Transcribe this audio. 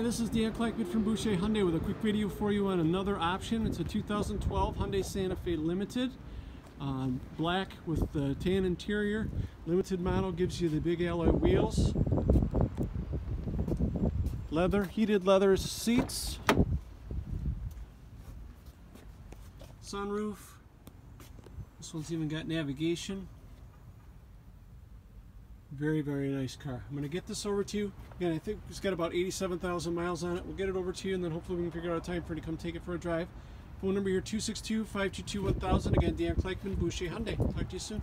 Hi, this is Dan Clikeman from Boucher Hyundai with a quick video for you on another option. It's a 2012 Hyundai Santa Fe Limited. Um, black with the tan interior. Limited model gives you the big alloy wheels. Leather, heated leather seats. Sunroof. This one's even got navigation. Very, very nice car. I'm going to get this over to you. Again, I think it's got about 87,000 miles on it. We'll get it over to you and then hopefully we can figure out a time for you to come take it for a drive. Phone number here 262-522-1000. Again, Dan Clikeman, Boucher Hyundai. Talk to you soon.